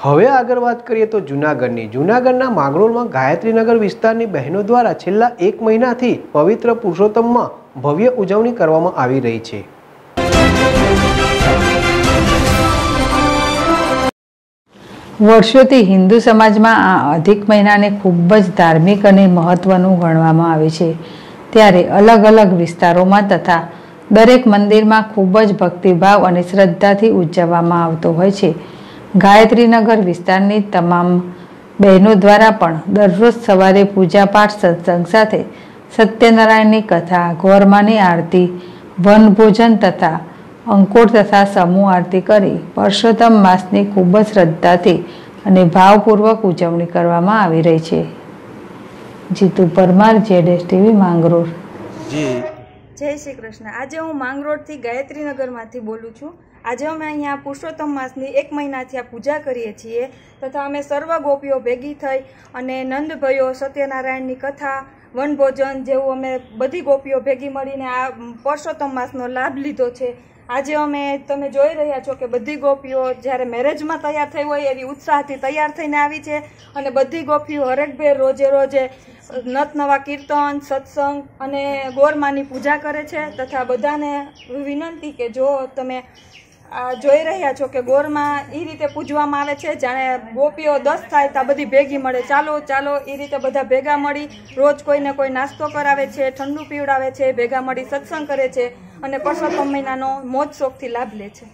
હવે આગળ વાત કરીએ તો જૂનાગઢની. જૂનાગઢના માંગરોળમાં ગાયત્રીનગર વિસ્તારની બહેનો દ્વારા છેલ્લા એક મહિનાથી પવિત્ર પુરુષોત્તમમાં ભવ્ય ઉજવણી કરવામાં આવી રહી છે. વર્ષોથી હિન્દુ સમાજમાં આ અધિક મહિનાને ખૂબ જ ધાર્મિક અને મહત્વનું ગણવામાં આવે છે. ત્યારે અલગ અલગ વિસ્તારોમાં તથા દરેક મંદિરમાં ખૂબ જ ભક્તિભાવ અને શ્રદ્ધાથી ઉજવવામાં આવતો હોય છે. ગાયત્રીનગર વિસ્તારની તમામ બહેનો દ્વારા પણ દરરોજ સવારે પૂજાપાઠ સત્સંગ સાથે સત્યનારાયણની કથા ગોરમાની આરતી વનભોજન તથા અંકોટ તથા સમૂહ આરતી કરી પરસોત્તમ માસની ખૂબ જ શ્રદ્ધાથી અને ભાવપૂર્વક ઉજવણી કરવામાં આવી રહી છે. જીતુ પરમાર, જેડેશ ટીવી, માંગરોળ. જી. જય શ્રી કૃષ્ણ. આજે હું માંગરોળથી ગાયત્રીનગરમાંથી બોલું છું. આજે અમે અહીંયા પુરુષોત્તમ માસની એક મહિનાથી આ પૂજા કરીએ છીએ. તથા અમે સર્વ ગોપીઓ ભેગી થઈ અને નંદભયો સત્યનારાયણની કથા વનભોજન જેવું અમે બધી ગોપીઓ ભેગી મળીને આ પરસોત્તમ માસનો લાભ લીધો છે. આજે અમે તમે જોઈ રહ્યા છો કે બધી ગોપીઓ જ્યારે મેરેજમાં તૈયાર થઈ હોય એવી ઉત્સાહથી તૈયાર થઈને આવી છે અને બધી ગોપીઓ હરેકભેર રોજે રોજે નત નવા કીર્તન, સત્સંગ અને ગોરમાની પૂજા કરે છે. તથા બધાને વિનંતી કે જો તમે જોઈ રહ્યા છો કે ગોરમાં એ રીતે પૂજવામાં આવે છે. જાણે ગોપીઓ દસ થાય ત્યાં બધી ભેગી મળે. ચાલો ચાલો એ રીતે બધા ભેગા મળી રોજ કોઈને કોઈ નાસ્તો કરાવે છે, ઠંડુ પીવડાવે છે, ભેગા મળી સત્સંગ કરે છે અને પરસોત્તમ મહિનાનો મોજ શોખથી લાભ લે છે.